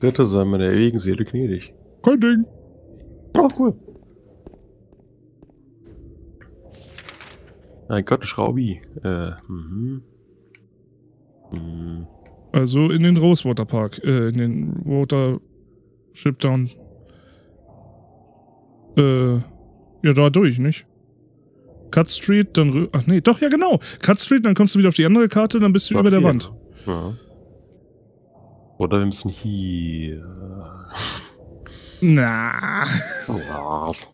Bitte sei meiner ewigen Seele gnädig. Kein Ding. Oh, cool. Mein Gott, Schraubi. Äh, mhm. Mhm. Also in den Rosewater Park, äh, in den Water Shipdown. Äh, ja, da durch, nicht? Cut Street, dann. Ach nee, doch, ja, genau. Cut Street, dann kommst du wieder auf die andere Karte, dann bist du War über der hier. Wand. Ja. Oder wir müssen hier. Na. Was?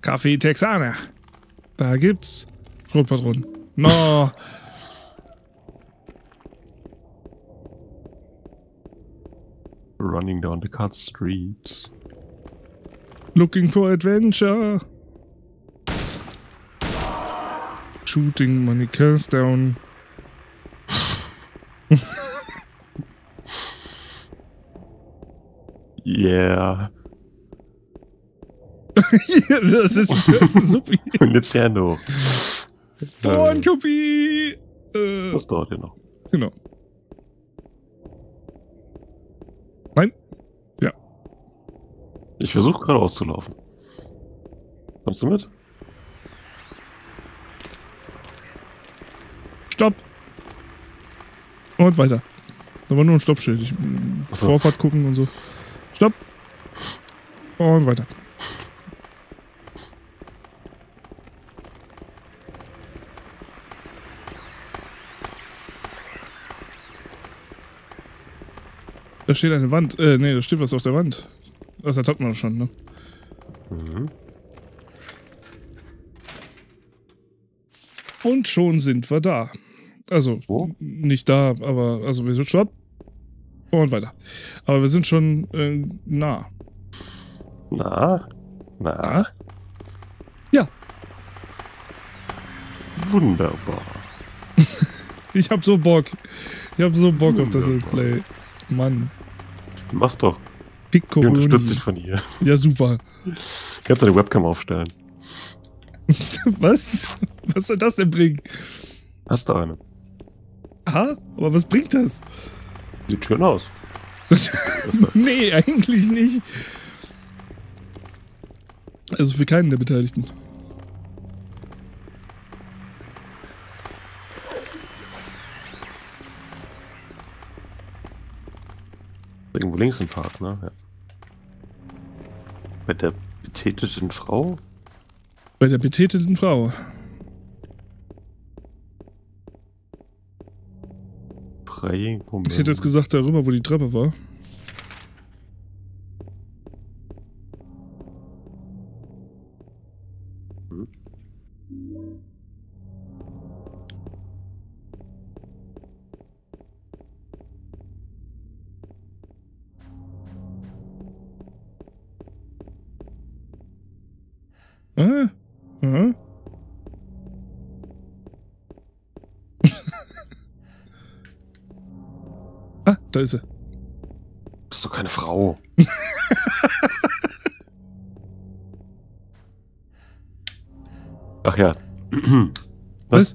Kaffee Texaner. Da gibt's Rotpatronen. No. Running down the cut street. Looking for adventure. Shooting money kills down. yeah. das ist, das ist super. Nintendo. Born to be. Äh, das dauert ja noch. Genau. Nein? Ja. Ich versuche gerade auszulaufen. Kommst du mit? Stopp! Und weiter. Da war nur ein Stoppschild. Ich, so. Vorfahrt gucken und so. Stopp! Und weiter. Da steht eine Wand. Äh, nee, da steht was auf der Wand. Das hat man schon, ne? Mhm. Und schon sind wir da. Also, oh. nicht da, aber, also wir sind schon. Und weiter. Aber wir sind schon äh, nah. Na? Na? Ja. Wunderbar. ich hab so Bock. Ich hab so Bock Wunderbar. auf das Let's Play. Mann. Mach's doch. Piccolo. Ich unterstütze dich von hier. Ja, super. Kannst du eine Webcam aufstellen? was? Was soll das denn bringen? Hast du eine? Aha, aber was bringt das? Sieht schön aus. nee, eigentlich nicht. Also für keinen der Beteiligten. Irgendwo links im Park, ne? Ja. Bei der betäteten Frau? Bei der betäteten Frau. Frei, Ich hätte es gesagt, darüber, wo die Treppe war. Sie. Bist du keine Frau? Ach ja. was? was?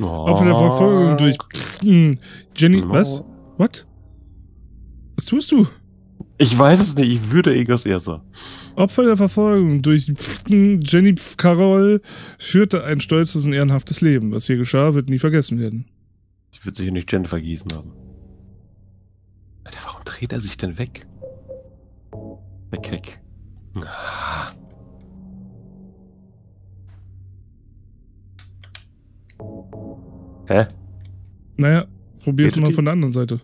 Oh. Opfer der Verfolgung durch Jenny. Oh. Was? What? Was tust du? Ich weiß es nicht, ich würde irgendwas eher sagen. Opfer der Verfolgung durch Jenny Carroll führte ein stolzes und ehrenhaftes Leben. Was hier geschah, wird nie vergessen werden. Sie wird sich hier nicht Jen vergießen haben. Dreht er sich denn weg? Weg, weg. Hä? Naja, probier's mal von der anderen Seite.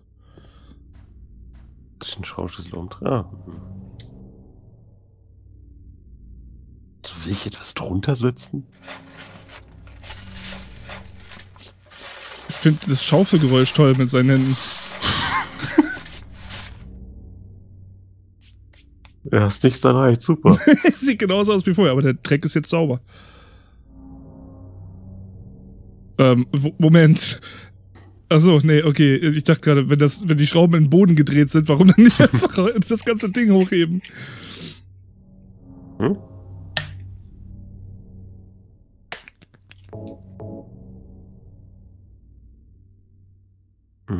Das ist ein Schraubenschlüssel umdrehen. Ah. Mhm. Will ich etwas drunter sitzen? Ich finde das Schaufelgeräusch toll mit seinen Händen. Er hast nichts erreicht, super. Sieht genauso aus wie vorher, aber der Dreck ist jetzt sauber. Ähm, Moment. Achso, nee, okay. Ich dachte gerade, wenn, das, wenn die Schrauben in den Boden gedreht sind, warum dann nicht einfach das ganze Ding hochheben? Hm?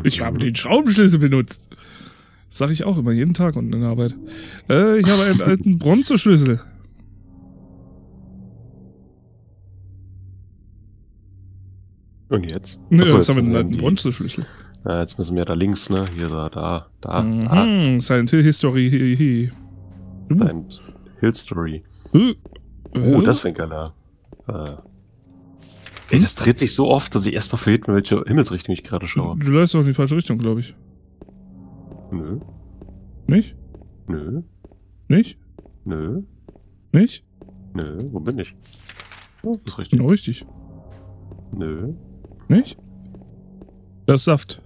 Ich habe den Schraubenschlüssel benutzt. Sage ich auch immer, jeden Tag unten in der Arbeit. Äh, ich habe einen alten Bronzeschlüssel. Und jetzt? Nö, Achso, jetzt haben wir einen alten Bronzeschlüssel. Ja, jetzt müssen wir da links, ne? Hier, da, da, da, da. Mhm, Silent Hill History. Hi, hi. Dein Hill Story. Äh, Oh, das fängt an. Äh. Ey, das dreht sich so oft, dass ich erstmal verhindern, in welche Himmelsrichtung ich gerade schaue. Du läufst doch in die falsche Richtung, glaube ich. Nö, Nicht? nö, Nicht? nö, Nicht? nö. Wo bin ich? Oh, das ist richtig. Genau richtig. Nö. Nicht? Das ist Saft.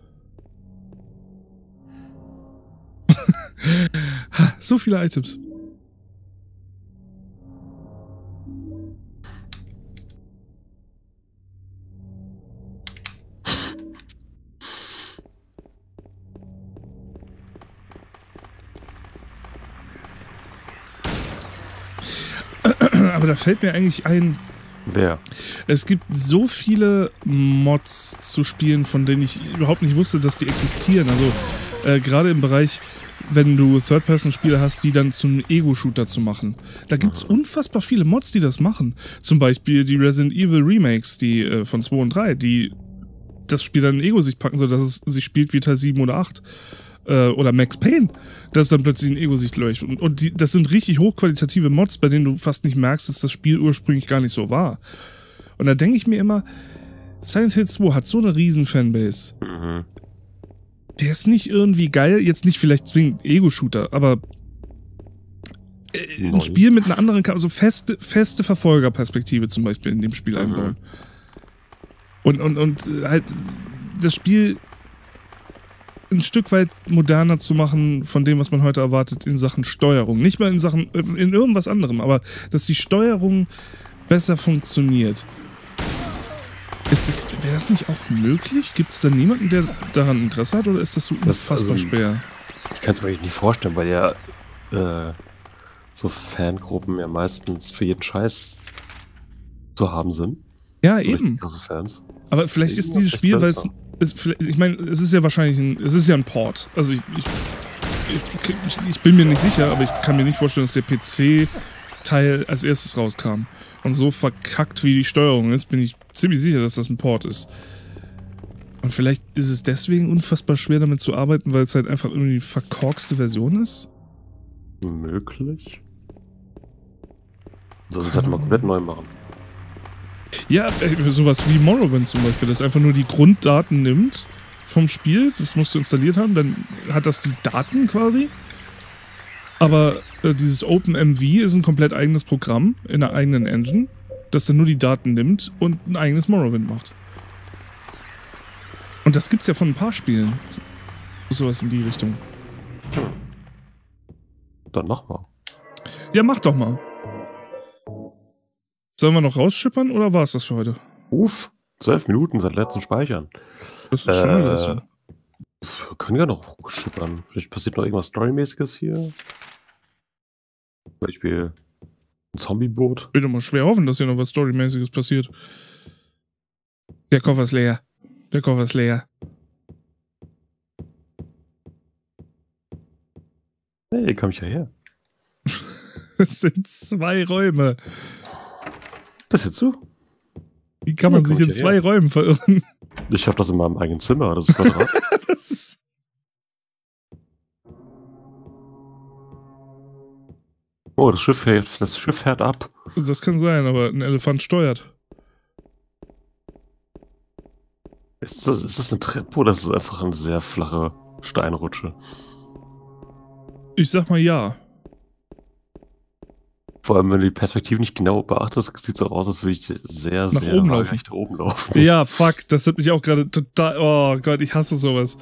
So viele Items. Fällt mir eigentlich ein, Wer? es gibt so viele Mods zu spielen, von denen ich überhaupt nicht wusste, dass die existieren. Also äh, gerade im Bereich, wenn du Third-Person-Spiele hast, die dann zum Ego-Shooter zu machen. Da gibt's unfassbar viele Mods, die das machen. Zum Beispiel die Resident Evil Remakes, die äh, von 2 und 3, die das Spiel dann in Ego-Sicht packen, sodass es sich spielt wie Teil 7 oder 8. Äh, oder Max Payne, dass dann plötzlich in Ego-Sicht leuchtet. Und, und die, das sind richtig hochqualitative Mods, bei denen du fast nicht merkst, dass das Spiel ursprünglich gar nicht so war. Und da denke ich mir immer, Silent Hill 2 hat so eine riesen Fanbase. Mhm. Der ist nicht irgendwie geil, jetzt nicht vielleicht zwingend Ego-Shooter, aber äh, ein. Spiel mit einer anderen, also feste, feste Verfolgerperspektive zum Beispiel in dem Spiel Mhm. einbauen. Und, und, und äh, halt das Spiel ein Stück weit moderner zu machen von dem, was man heute erwartet in Sachen Steuerung. Nicht mal in Sachen, in irgendwas anderem, aber dass die Steuerung besser funktioniert. Ist das, wäre das nicht auch möglich? Gibt es da niemanden, der daran Interesse hat oder ist das so Das, unfassbar also, schwer? Ich kann es mir eigentlich nicht vorstellen, weil ja äh, so Fangruppen ja meistens für jeden Scheiß zu haben sind. Ja, So eben. Fans. Aber vielleicht ist dieses Spiel, weil es, ist, ich meine, es ist ja wahrscheinlich ein, es ist ja ein Port. Also ich, ich, ich, ich, ich bin mir nicht sicher, aber ich kann mir nicht vorstellen, dass der PC-Teil als erstes rauskam. Und so verkackt wie die Steuerung ist, bin ich ziemlich sicher, dass das ein Port ist. Und vielleicht ist es deswegen unfassbar schwer damit zu arbeiten, weil es halt einfach irgendwie die verkorkste Version ist. Möglich. Sonst hätte man komplett neu machen. Ja, äh, sowas wie Morrowind zum Beispiel, das einfach nur die Grunddaten nimmt vom Spiel, das musst du installiert haben, dann hat das die Daten quasi. Aber äh, dieses OpenMV ist ein komplett eigenes Programm in einer eigenen Engine, das dann nur die Daten nimmt und ein eigenes Morrowind macht. Und das gibt's ja von ein paar Spielen. Sowas in die Richtung. Dann mach mal. Ja, mach doch mal. Sollen wir noch rausschippern oder war's das für heute? Uff, zwölf Minuten seit letzten Speichern. Das ist schon Äh, wir können ja noch schippern. Vielleicht passiert noch irgendwas Storymäßiges hier. Zum Beispiel ein Zombie-Boot. will doch mal schwer hoffen, dass hier noch was Storymäßiges passiert. Der Koffer ist leer. Der Koffer ist leer. Hey, komm ich ja her. Es sind zwei Räume. Das jetzt zu? Wie kann man Ja, sich in zwei hierher. Räumen verirren? Ich schaff das in meinem eigenen Zimmer. Das ist Quadrat. Das ist oh, das Schiff, fährt, das Schiff fährt ab. das kann sein, aber ein Elefant steuert. Ist das, ist das eine Treppe oder ist das einfach eine sehr flache Steinrutsche? Ich sag mal ja. Vor allem, wenn du die Perspektive nicht genau beachtest, sieht es so aus, als würde ich sehr, Nach sehr oben laufen. waagerecht oben laufen. Ja, fuck, das hat mich auch gerade total. Oh Gott, ich hasse sowas.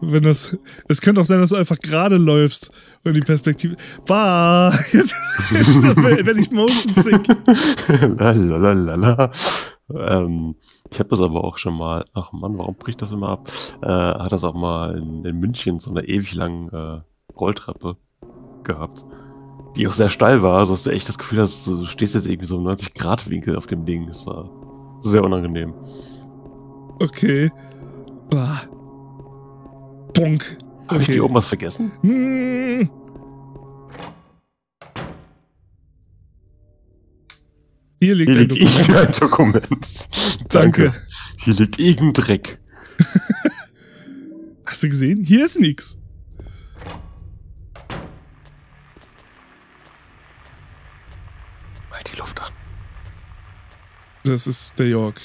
Wenn das. Es könnte auch sein, dass du einfach gerade läufst und die Perspektive. Bah! Jetzt, wenn ich Motion sick. Lalalala. ähm, ich habe das aber auch schon mal. Ach Mann, warum bricht das immer ab? Äh, hat das auch mal in, in München so eine ewig lange äh, Rolltreppe gehabt. Die auch sehr steil war, also dass du echt das Gefühl hast, du stehst jetzt irgendwie so im 90-Grad-Winkel auf dem Ding. Das war Sehr unangenehm. Okay. Ah. Bonk. Habe ich Okay. hier oben was vergessen? Hm. Hier liegt Hier ein liegt Dokument. irgendein Dokument. Danke. Hier liegt irgendein Dreck. Hast du gesehen? Hier ist nix. Halt die Luft an. Das ist der York.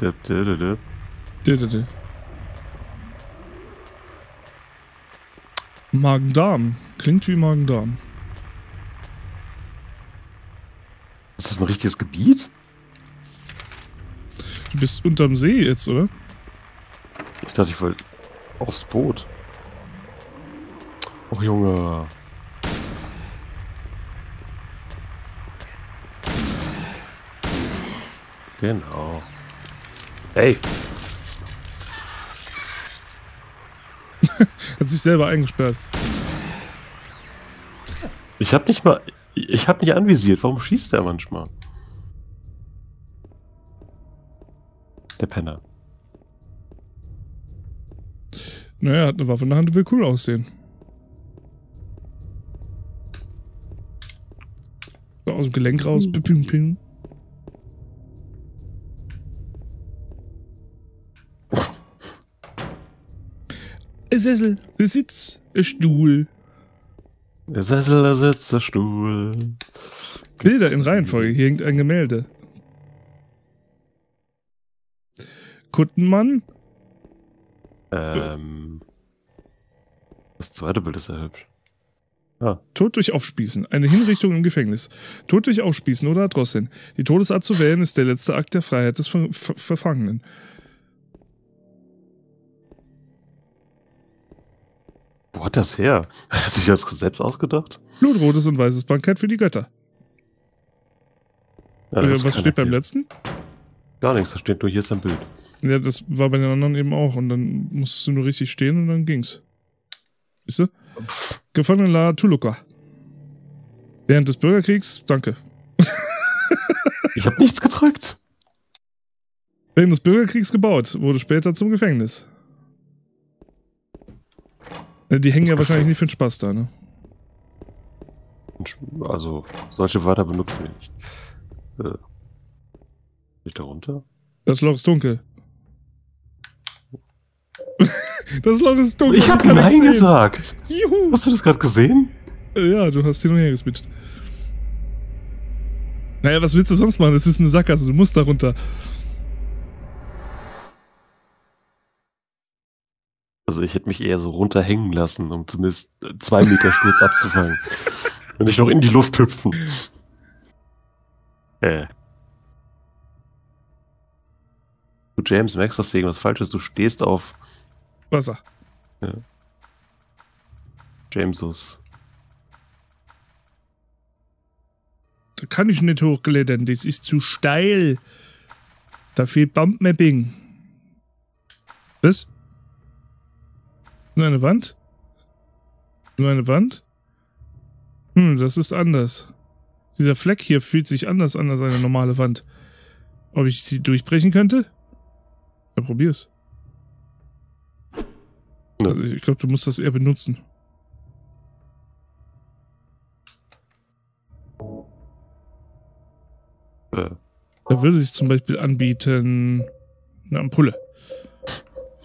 Dip, dip, dip, dip. Dö. Magen-Darm. Klingt wie Magen-Darm. Ist das ein richtiges Gebiet? Du bist unterm See jetzt, oder? Ich dachte, ich wollte aufs Boot. Och, Junge. Genau. Hey, Hat sich selber eingesperrt. ich hab nicht mal. Ich hab nicht anvisiert. Warum schießt der manchmal? Der Penner. Naja, er hat eine Waffe in der Hand will cool aussehen. So, aus dem Gelenk raus. Ping, ping. Sessel, ein Sitz, ein Stuhl. Der Sessel, der Sitz, der Stuhl. Bilder in Reihenfolge. Hier hängt ein Gemälde. Kuttenmann, Ähm. Das zweite Bild ist ja hübsch. Tod durch Aufspießen. Eine Hinrichtung im Gefängnis. Tod durch Aufspießen oder Erdrosseln. Die Todesart zu wählen ist der letzte Akt der Freiheit des Ver Ver Verfangenen. Wo hat das her? Hat sich das selbst ausgedacht? Blutrotes und weißes Bankett für die Götter. Ja, Äh, was steht beim letzten? Gar nichts, da steht nur, hier ist ein Bild. Ja, das war bei den anderen eben auch. Und dann musstest du nur richtig stehen und dann ging's. Siehst du? Gefangenenlager Tuluka. Während des Bürgerkriegs, danke. Ich habe nichts gedrückt. Während des Bürgerkriegs gebaut, wurde später zum Gefängnis. Äh, Die hängen ja wahrscheinlich nicht für den Spaß da, ne? Also, solche Wörter benutzen wir nicht. Äh, nicht darunter? Das Loch ist dunkel. das Loch ist dunkel. Ich habe kann Nein gesagt. Juhu. Hast du das gerade gesehen? Ja, du hast hin und her geswitcht. Naja, was willst du sonst machen? Das ist eine Sackgasse, du musst da runter. Also ich hätte mich eher so runterhängen lassen, um zumindest äh, zwei Meter Sturz abzufangen. Und nicht noch in die Luft hüpfen. Äh. Du James, merkst, dass dir irgendwas falsch ist? Du stehst auf Wasser. Jamesus. Da kann ich nicht hochklettern, das ist zu steil. Da fehlt Bumpmapping. Was? Nur eine Wand? Nur eine Wand? Hm, das ist anders. Dieser Fleck hier fühlt sich anders an als eine normale Wand. Ob ich sie durchbrechen könnte? Ja, probier's. Nö. Also ich glaube, du musst das eher benutzen. Äh, Da würde sich zum Beispiel anbieten eine Ampulle,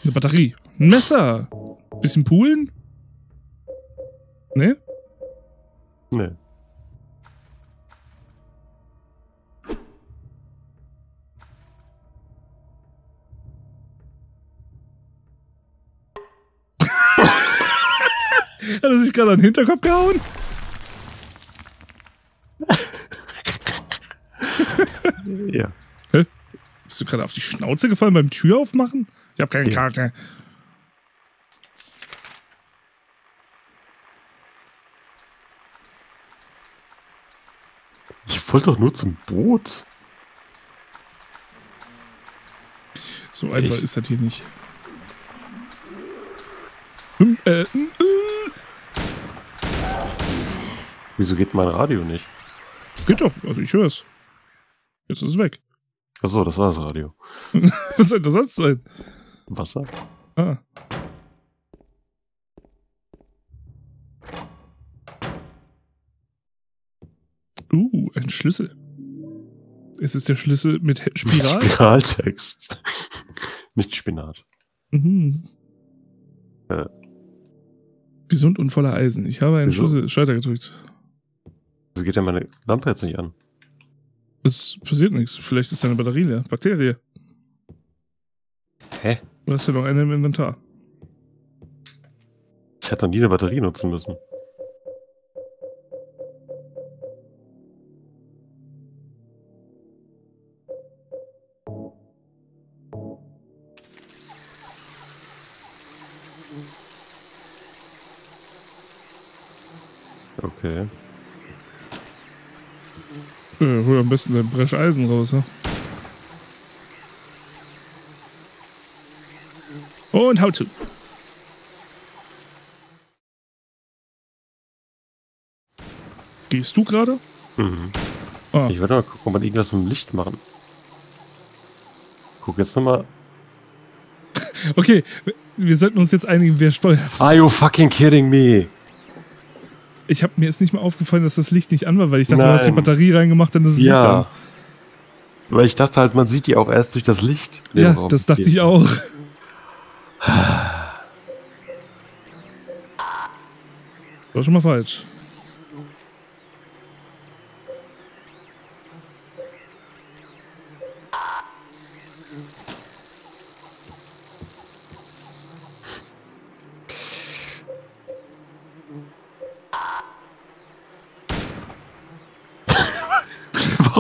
eine Batterie, ein Messer, bisschen poolen. Ne? ne. Hat er sich gerade an den Hinterkopf gehauen? Ja. Bist du gerade auf die Schnauze gefallen beim Tür aufmachen? Ich habe keine Ja. Karte. Ich wollte doch nur zum Boot. So einfach Ich- ist das hier nicht. Hm, äh, hm, äh. Wieso geht mein Radio nicht? Geht doch, also ich höre es. Jetzt ist es weg. Achso, das war das Radio. Was soll das sonst sein? Wasser? Ah. Ein Schlüssel. Es ist der Schlüssel mit Spiral. Spiraltext. Nicht Spinat. Mhm. Äh. Gesund und voller Eisen. Ich habe einen Wieso? Schlüssel Schalter gedrückt. Wieso geht ja meine Lampe jetzt nicht an? Es passiert nichts. Vielleicht ist deine Batterie leer. Bakterie. Hä? Du hast ja noch eine im Inventar. Ich hätte noch nie eine Batterie nutzen müssen. Okay. Äh, hol am besten dein Brecheisen raus, ja? Und how to. Gehst du gerade? Mhm. Ah, Ich werde mal gucken, ob man irgendwas mit dem Licht machen. Guck jetzt nochmal. okay. Wir sollten uns jetzt einigen, wer steuert. Are you fucking kidding me? Ich habe mir ist nicht mal aufgefallen, dass das Licht nicht an war, weil ich dachte, du hast die Nein. Batterie reingemacht, dann ist das Licht Ja. an. Weil ich dachte halt, man sieht die auch erst durch das Licht. Ja, Raum. das dachte ich auch. War schon mal falsch.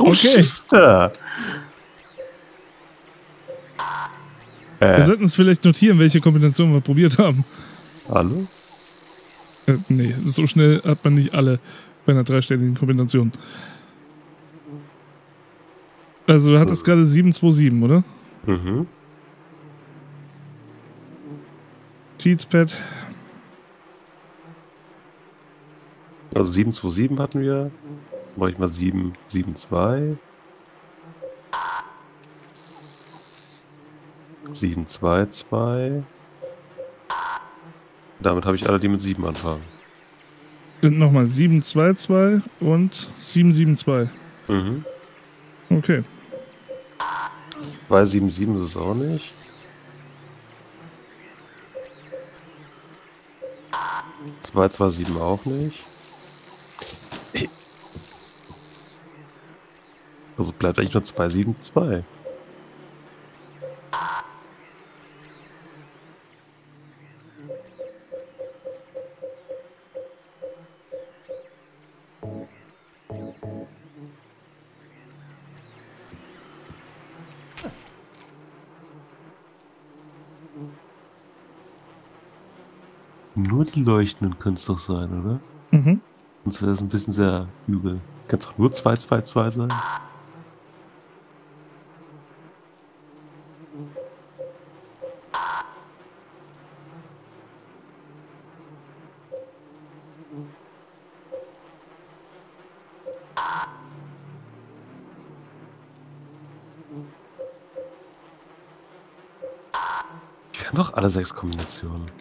Warum Okay. schießt er? Wir Äh, sollten uns vielleicht notieren, welche Kombinationen wir probiert haben. hallo? Äh, nee, so schnell hat man nicht alle bei einer dreistelligen Kombination. Also, du hattest gerade 727, oder? Mhm. Cheatspad. Also 727 hatten wir. Jetzt mache ich mal 772. 722. Damit habe ich alle, die mit 7 anfangen. Und nochmal 722 und 772. Mhm. Okay. 277 ist es auch nicht. Zwei, zwei, sieben auch nicht. Also bleibt eigentlich nur 272. Nur die leuchtenden können es doch sein, oder? Mhm. Sonst wäre es ein bisschen sehr übel. Kann es doch nur 222 sein? Alle sechs Kombinationen.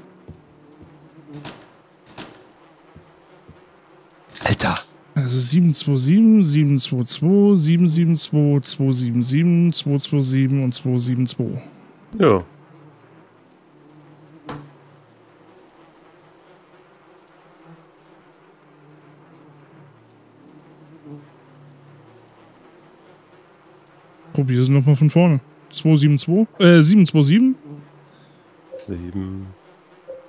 Alter! Also 727, 722, 772, 277, 227 und 272. Ja. Probier es nochmal von vorne. 272, äh, 727. Sieben.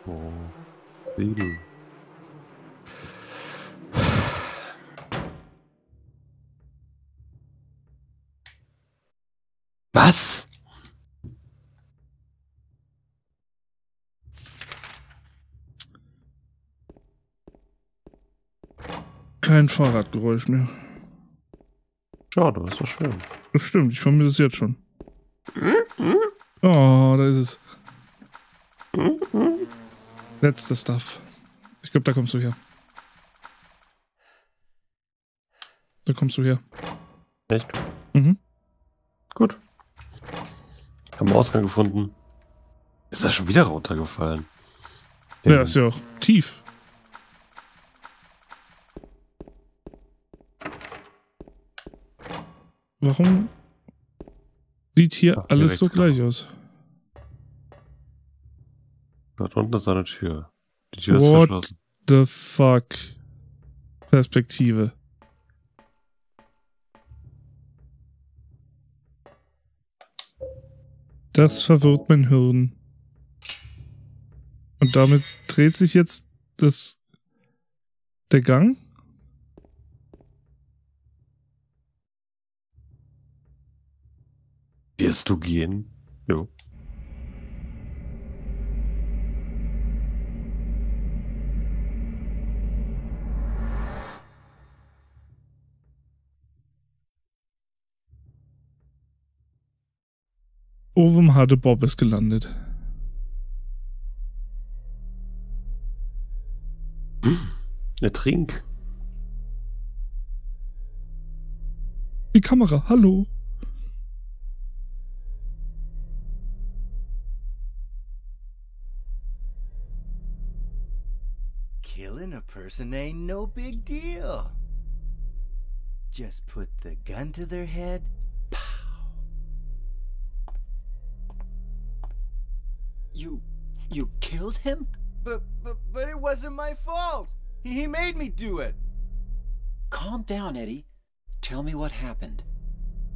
Oh, sieben. Was? Kein Fahrradgeräusch mehr. Schade, ist doch schön. Das stimmt, ich vermisse es jetzt schon. Oh, da ist es. That's the stuff. Ich glaube, da kommst du her. Da kommst du her. Echt? Mhm. Gut. Haben wir Ausgang gefunden. Ist er schon wieder runtergefallen? Ja, ist ja auch tief. Warum sieht hier Ach, alles so gleich aus? Dort unten ist eine Tür. Die Tür ist What? verschlossen. The fuck? Perspektive. Das verwirrt mein Hirn. Und damit dreht sich jetzt das der Gang? Wirst du gehen? Jo. Ovum hatte Bob ist gelandet. Ertrink. Die Kamera, hallo. Killing a person ain't no big deal. Just put the gun to their head. You you killed him? But but but it wasn't my fault. He, he made me do it. Calm down, Eddie. Tell me what happened.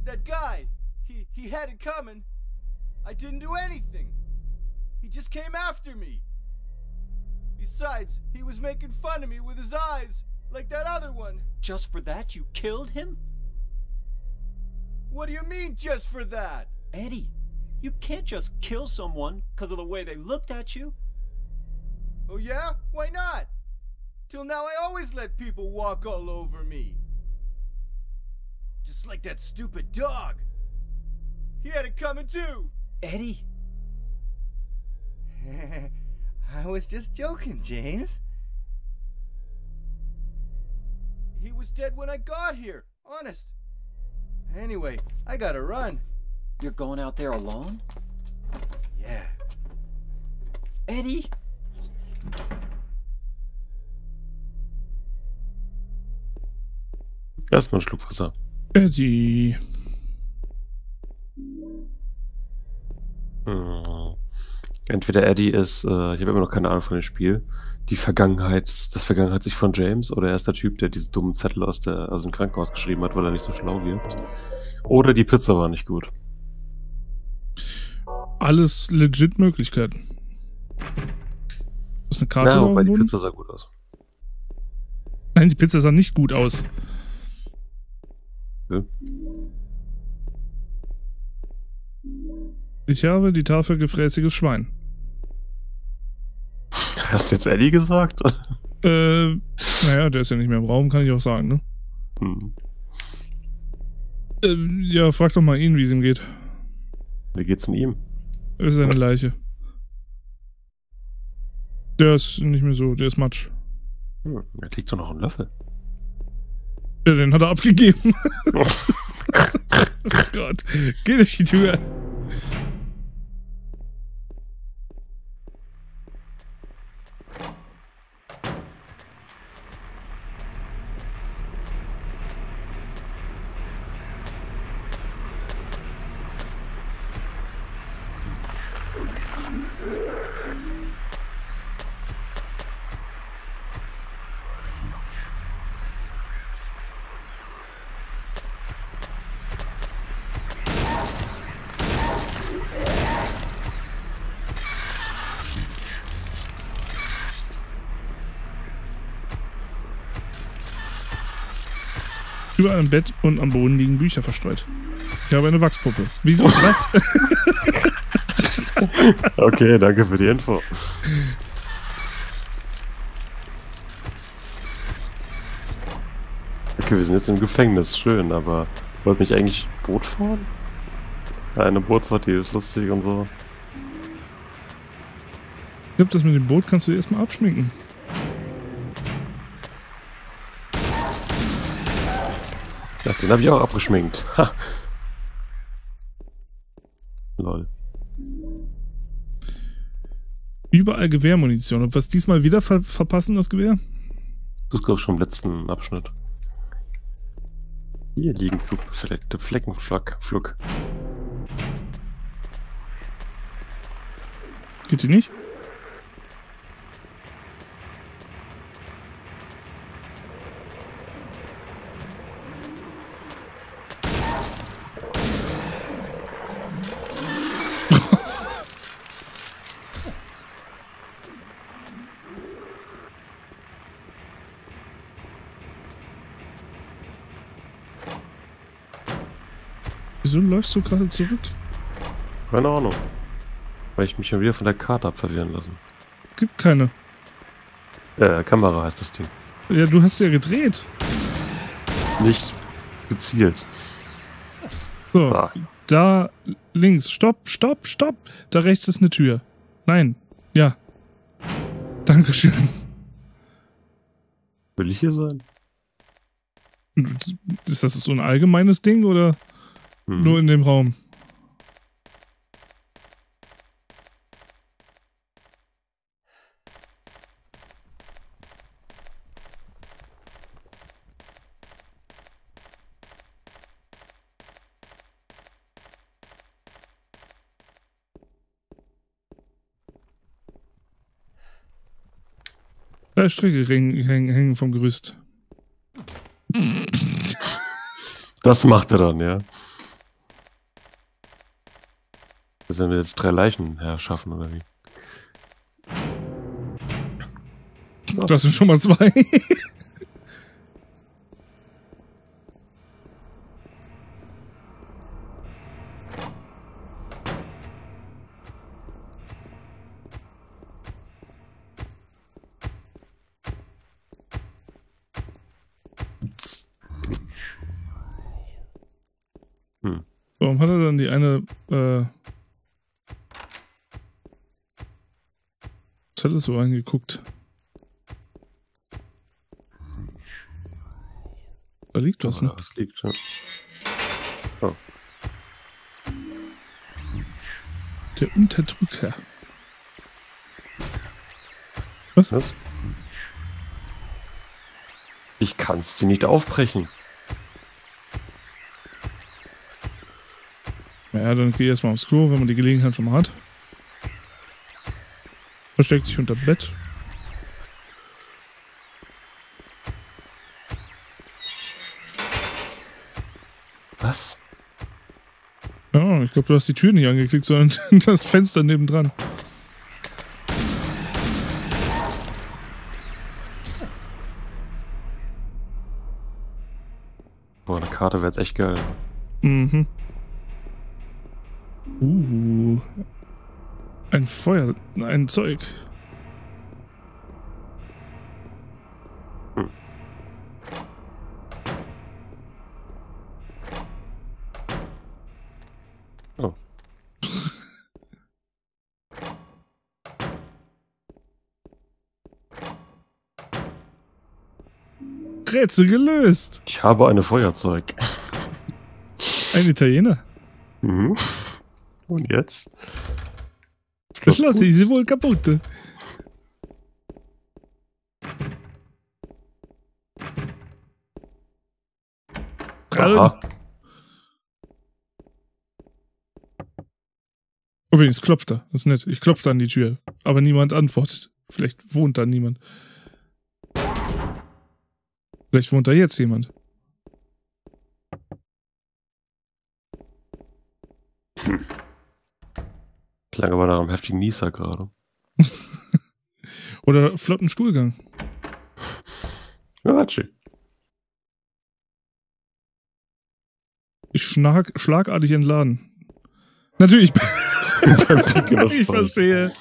That guy, he he had it coming. I didn't do anything. He just came after me. Besides, he was making fun of me with his eyes, like that other one. Just for that, you killed him? What do you mean just for that? Eddie, you can't just kill someone because of the way they looked at you. Oh yeah? Why not? Till now I always let people walk all over me. Just like that stupid dog. He had it coming too. Eddie, I was just joking, James. He was dead when I got here, honest. Anyway, I gotta run. You're going out there alone? Yeah. Eddie? Erstmal einen Schluck Wasser. Eddie. Hm. Entweder Eddie ist, äh, ich habe immer noch keine Ahnung von dem Spiel, die Vergangenheit, das Vergangenheit sich von James oder er ist der Typ, der diese dummen Zettel aus, der, aus dem Krankenhaus geschrieben hat, weil er nicht so schlau wirkt. Oder die Pizza war nicht gut. Alles legit Möglichkeiten. Ist eine Karte Ja, wobei dem die? Pizza sah gut aus. Nein, die Pizza sah nicht gut aus. Ja. Ich habe die Tafel gefräßiges Schwein. Hast du jetzt Eddie gesagt? Äh, naja, der ist ja nicht mehr im Raum, kann ich auch sagen, ne? hm. Ähm, ja, frag doch mal ihn, wie es ihm geht. Wie geht's denn ihm? Er ist eine Leiche. Der ist nicht mehr so, der ist Matsch. Hm, da liegt doch noch ein Löffel. Ja, den hat er abgegeben. oh Gott. Geh durch die Tür. Überall im Bett und am Boden liegen Bücher verstreut. Ich habe eine Wachspuppe. Wieso was? Okay, danke für die Info. Okay, wir sind jetzt im Gefängnis, schön, aber wollt mich eigentlich Boot fahren? Eine Bootsfahrt, die ist lustig und so. Ich glaube, das mit dem Boot kannst du erstmal abschminken. Ja, den habe ich auch abgeschminkt. Ha. Lol. Überall Gewehrmunition. Und was diesmal wieder ver verpassen, das Gewehr? Das glaube ich, schon im letzten Abschnitt. Hier liegen blutbefleckte Fleckenflock. Fluck. Geht die nicht? Wieso läufst du gerade zurück? Keine Ahnung. Weil ich mich schon wieder von der Karte hab verwirren lassen. Gibt keine. Äh, Kamera heißt das Ding. Ja, du hast ja gedreht. Nicht gezielt. So, Ah. da links. Stopp, stopp, stopp. Da rechts ist eine Tür. Nein. Ja. Dankeschön. Will ich hier sein? Ist das so ein allgemeines Ding oder Hm. nur in dem Raum? Stricke hängen vom Gerüst. Das macht er dann, ja. Sollen wir jetzt drei Leichen herschaffen, oder wie? Das sind schon mal zwei. Zelle so reingeguckt? Da liegt was, ne? Was liegt schon? Der Unterdrücker. Was? Was? Ich kann's sie nicht aufbrechen. Ja, dann geh erstmal aufs Klo, wenn man die Gelegenheit schon mal hat. Versteckt sich unter Bett. Was? Ja, ich glaube, du hast die Tür nicht angeklickt, sondern das Fenster nebendran. Boah, eine Karte wäre jetzt echt geil. Mhm. Feuer, ein Zeug. Hm. Oh. Rätsel gelöst. Ich habe eine Feuerzeug. Ein Italiener. Mhm. Und jetzt? Geschlossen, sie sind wohl kaputt. Aha. Übrigens klopft er. Das ist nett. Ich klopfe an die Tür. Aber niemand antwortet. Vielleicht wohnt da niemand. Vielleicht wohnt da jetzt jemand. Klang aber nach einem heftigen Nieser gerade. Oder flotten Stuhlgang. Ja, tschüss. Ich schlag, schlagartig entladen. Natürlich. ich verstehe.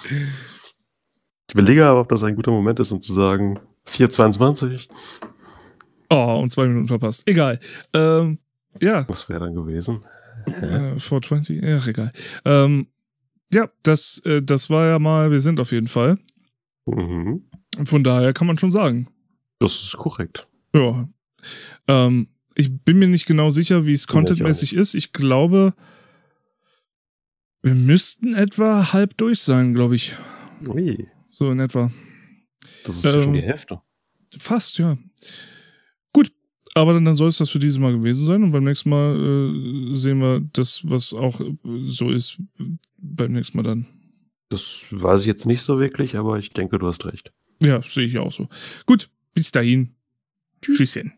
Ich überlege aber, ob das ein guter Moment ist, um zu sagen, 4,22. Oh, und zwei Minuten verpasst. Egal. Ähm, ja, Was wäre dann gewesen? äh, 420, ach egal. Ähm, ja, das, äh, das war ja mal, wir sind auf jeden Fall. Mhm. Von daher kann man schon sagen. Das ist korrekt. Ja. Ähm, ich bin mir nicht genau sicher, wie es contentmäßig ist. Ich glaube, Wir müssten etwa halb durch sein, glaube ich. Ui, So in etwa. das ist ja schon Ähm, die Hälfte. Fast, ja. Gut, aber dann, dann soll es das für dieses Mal gewesen sein und beim nächsten Mal äh, sehen wir das, was auch äh, so ist, beim nächsten Mal dann. Das weiß ich jetzt nicht so wirklich, aber ich denke, du hast recht. Ja, sehe ich auch so. Gut, bis dahin. Tschüsschen.